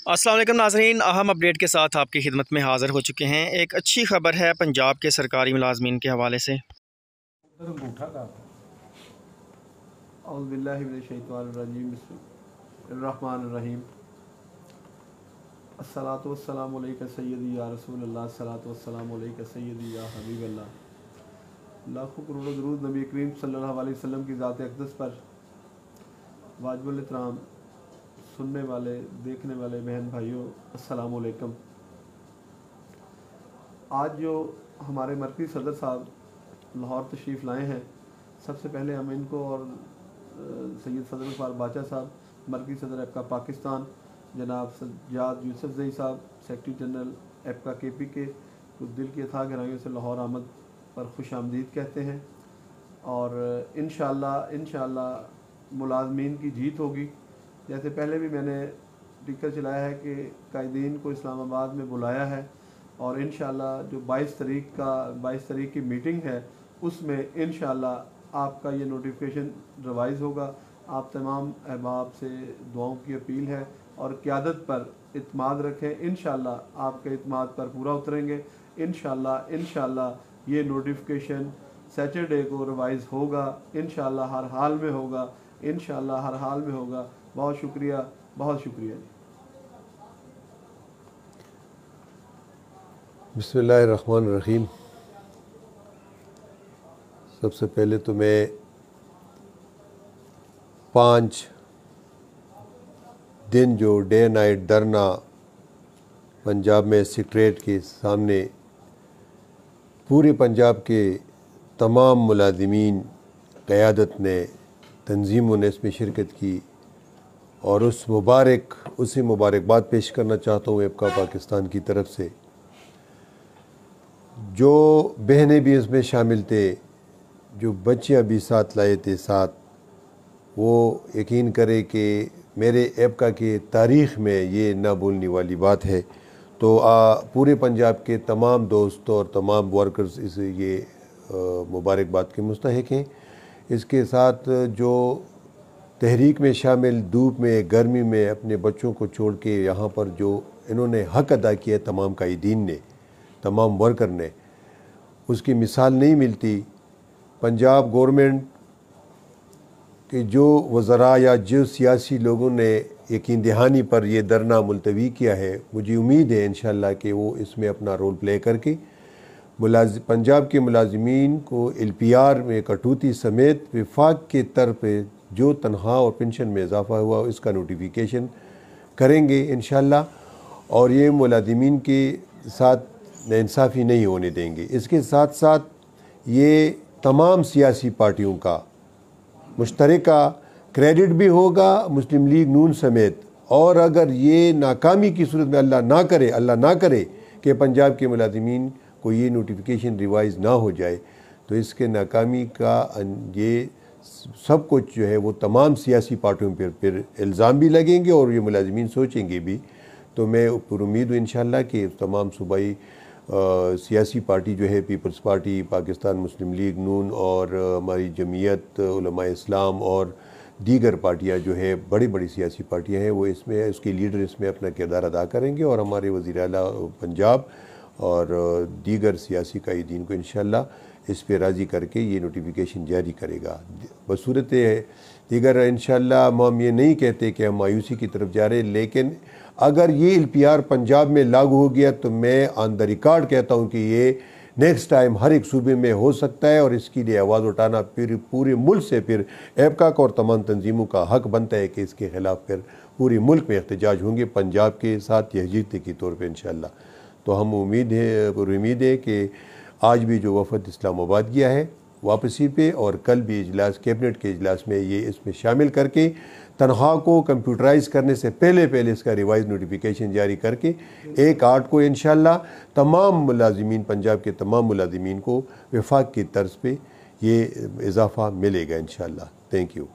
असलम नाजरीन। अहम अपडेट के साथ आपकी खिदमत में हाज़िर हो चुके हैं। एक अच्छी खबर है पंजाब के सरकारी मुलाजमीन के हवाले से। लाखों करोड़ों दरूद नबी करीम सल्लल्लाहु अलैहि वसल्लम की ज़ात अकदस पर वाजबुल इतराम सुनने वाले, देखने वाले बहन भाइयों, अस्सलाम वालेकुम आज जो हमारे मरकज़ी सदर साहब लाहौर तशरीफ़ लाए हैं, सबसे पहले हम इनको और सैयद सदर फार बाचा साहब, मरकज़ी सदर एपका पाकिस्तान, जनाब सज्जाद यूसफ जई साहब, सेक्रटरी जनरल एपका के पी के कुछ दिल की अथा गहराइयों से लाहौर आमद पर खुश आमदीद कहते हैं। और इन मुलाजमीन की जीत होगी। जैसे पहले भी मैंने टिकर चलाया है कि कायदीन को इस्लामाबाद में बुलाया है और इन जो 22 तारीख का 22 तारीख की मीटिंग है, उसमें इन आपका ये नोटिफिकेशन रिवाइज़ होगा। आप तमाम अहबाब से दुआओं की अपील है और क़्यादत पर इतमाद रखें। इन आपके इतमाद पर पूरा उतरेंगे। इन इन ये नोटिफिकेशन सैटरडे को रिवाइज़ होगा। इन हर हाल में होगा। इन हर हाल में होगा। बहुत शुक्रिया बहुत शुक्रिया जी। बसमीम सबसे पहले तो मैं पाँच दिन जो डे नाइट धरना पंजाब में सिक्रेट के सामने पूरे पंजाब के तमाम मुलाजमीन, क़्यादत ने तंजीमों ने इसमें शिरकत की। और उस मुबारक उसी मुबारकबाद पेश करना चाहता हूँ एपका पाकिस्तान की तरफ़ से। जो बहनें भी इसमें शामिल थे जो बच्चियाँ भी साथ लाए थे साथ वो यकीन करें कि मेरे एपका के तारीख़ में ये ना भूलने वाली बात है। तो आ, पूरे पंजाब के तमाम दोस्तों और तमाम वर्कर्स इस ये मुबारकबाद के मुस्तक हैं। इसके साथ जो तहरीक में शामिल, धूप में, गर्मी में अपने बच्चों को छोड़ के यहाँ पर जो इन्होंने हक अदा किया तमाम कायदीन ने, तमाम वर्कर ने, उसकी मिसाल नहीं मिलती। पंजाब गवर्नमेंट के जो वज़रा या जो सियासी लोगों ने यकीन दहानी पर यह धरना मुलतवी किया है, मुझे उम्मीद है इन कि वो इसमें अपना रोल प्ले करके मुलाज, पंजाब के मुलाजमीन को एल पी आर में कटौती समेत विफाक के तरफ़ जो तनख्वाह और पेंशन में इजाफ़ा हुआ, इसका नोटिफिकेशन करेंगे इन और ये मुलाजमीन के साथ इंसाफ़ी नहीं होने देंगे। इसके साथ साथ ये तमाम सियासी पार्टियों का मुश्तरक क्रेडिट भी होगा, मुस्लिम लीग नून समेत। और अगर ये नाकामी की सूरत में अल्लाह ना करे, अल्लाह ना करे कि पंजाब के मुलाजमीन को ये नोटिफिकेशन रिवाइज़ ना हो जाए तो इसके नाकामी का ये सब कुछ जो है वो तमाम सियासी पार्टियों पर फिर इल्ज़ाम भी लगेंगे और ये मुलाजमीन सोचेंगे भी। तो मैं पर उम्मीद हूँ इन कि तमाम सूबाई सियासी पार्टी जो है, Peoples Party, Pakistan Muslim League, नून और हमारी जमीयत इस्लाम और दीगर पार्टियाँ जो है बड़ी बड़ी सियासी पार्टियाँ हैं, वो इसमें, उसके लीडर इसमें अपना किरदार अदा करेंगे और हमारे वज़ी अला पंजाब और दीगर सियासी कायदीन को इन इस पर राज़ी करके ये नोटिफिकेशन जारी करेगा। बसूरत है। दीगर इन हम ये नहीं कहते कि हम मायूसी की तरफ़ जा रहे लेकिन अगर ये एल पी आर पंजाब में लागू हो गया तो मैं ऑन द रिकॉर्ड कहता हूँ कि ये नेक्स्ट टाइम हर एक सूबे में हो सकता है और इसके लिए आवाज़ उठाना फिर पूरे मुल्क से फिर एपका और तमाम तंजीमों का हक बनता है कि इसके ख़िलाफ़ फिर पूरे मुल्क में एहतजाज होंगे पंजाब के साथ यजीते के तौर पर इन तो हम उम्मीद है उम्मीद है कि आज भी जो वफद इस्लामाबाद गया है, वापसी पे और कल भी इजलास, कैबिनेट के इजलास में ये इसमें शामिल करके तनख्वाह को कंप्यूटराइज करने से पहले पहले इसका रिवाइज नोटिफिकेशन जारी करके एक आठ को इन तमाम मुलाजमीन, पंजाब के तमाम मुलाजमीन को विफाक की तर्ज पर ये इजाफ़ा मिलेगा इन थैंक यू